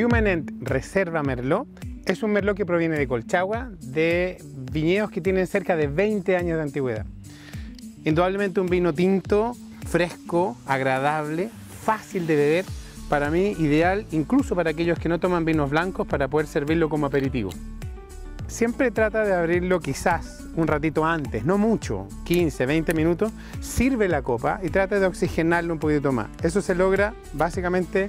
Viumenent Reserva Merlot es un Merlot que proviene de Colchagua, de viñedos que tienen cerca de 20 años de antigüedad. Indudablemente un vino tinto, fresco, agradable, fácil de beber, para mí ideal incluso para aquellos que no toman vinos blancos para poder servirlo como aperitivo. Siempre trata de abrirlo quizás un ratito antes, no mucho, 15, 20 minutos, sirve la copa y trata de oxigenarlo un poquito más. Eso se logra básicamente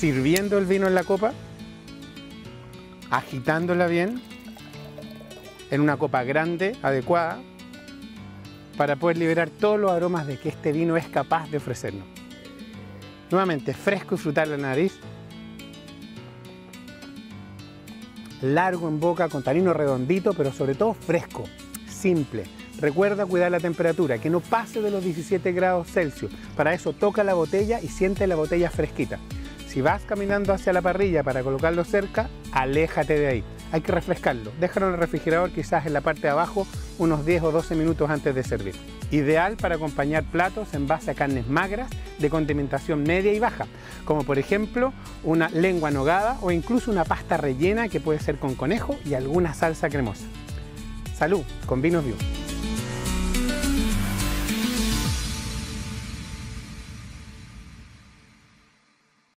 sirviendo el vino en la copa, agitándola bien en una copa grande, adecuada, para poder liberar todos los aromas de que este vino es capaz de ofrecernos. Nuevamente, fresco y frutal la nariz, largo en boca, con tanino redondito, pero sobre todo fresco, simple. Recuerda cuidar la temperatura, que no pase de los 17 grados Celsius. Para eso toca la botella y siente la botella fresquita. Si vas caminando hacia la parrilla para colocarlo cerca, aléjate de ahí. Hay que refrescarlo. Déjalo en el refrigerador quizás en la parte de abajo unos 10 o 12 minutos antes de servir. Ideal para acompañar platos en base a carnes magras de condimentación media y baja, como por ejemplo una lengua nogada o incluso una pasta rellena que puede ser con conejo y alguna salsa cremosa. Salud con Vinos View.